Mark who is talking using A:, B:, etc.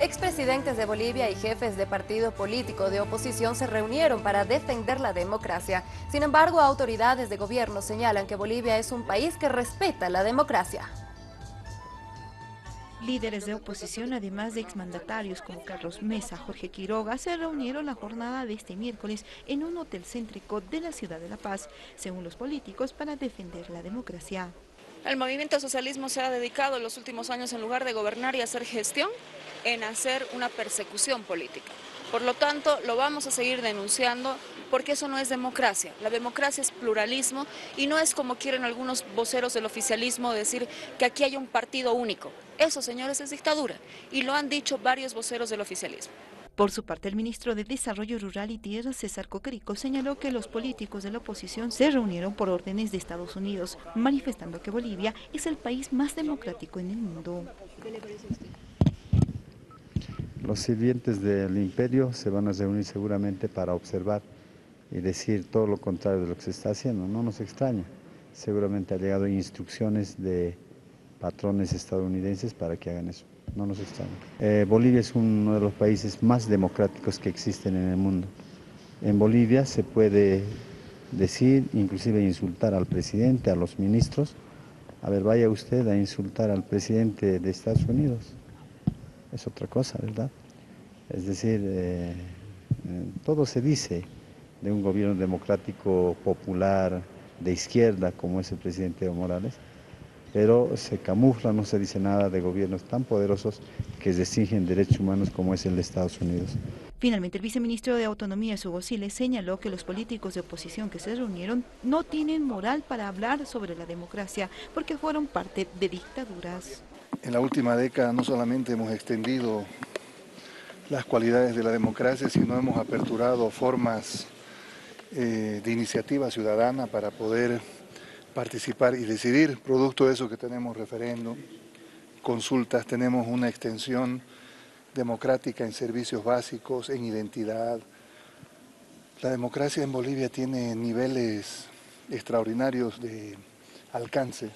A: Expresidentes de Bolivia y jefes de partido político de oposición se reunieron para defender la democracia. Sin embargo, autoridades de gobierno señalan que Bolivia es un país que respeta la democracia.
B: Líderes de oposición, además de exmandatarios como Carlos Mesa, Jorge Quiroga, se reunieron la jornada de este miércoles en un hotel céntrico de la ciudad de La Paz, según los políticos, para defender la democracia.
C: El movimiento socialismo se ha dedicado en los últimos años, en lugar de gobernar y hacer gestión, en hacer una persecución política. Por lo tanto, lo vamos a seguir denunciando porque eso no es democracia. La democracia es pluralismo y no es como quieren algunos voceros del oficialismo decir que aquí hay un partido único. Eso, señores, es dictadura y lo han dicho varios voceros del oficialismo.
B: Por su parte, el ministro de Desarrollo Rural y Tierra, César Coquerico, señaló que los políticos de la oposición se reunieron por órdenes de Estados Unidos, manifestando que Bolivia es el país más democrático en el mundo. ¿Qué le parece a usted?
D: Los sirvientes del imperio se van a reunir seguramente para observar y decir todo lo contrario de lo que se está haciendo. No nos extraña. Seguramente ha llegado instrucciones de patrones estadounidenses para que hagan eso. No nos extraña. Eh, Bolivia es uno de los países más democráticos que existen en el mundo. En Bolivia se puede decir, inclusive insultar al presidente, a los ministros. A ver, vaya usted a insultar al presidente de Estados Unidos es otra cosa, ¿verdad? Es decir, eh, eh, todo se dice de un gobierno democrático popular de izquierda como es el presidente Evo Morales, pero se camufla, no se dice nada de gobiernos tan poderosos que restringen derechos humanos como es el de Estados Unidos.
B: Finalmente, el viceministro de Autonomía, Hugo Siles, señaló que los políticos de oposición que se reunieron no tienen moral para hablar sobre la democracia porque fueron parte de dictaduras.
E: En la última década no solamente hemos extendido las cualidades de la democracia, sino hemos aperturado formas eh, de iniciativa ciudadana para poder participar y decidir. Producto de eso que tenemos referendo, consultas, tenemos una extensión democrática en servicios básicos, en identidad. La democracia en Bolivia tiene niveles extraordinarios de alcance.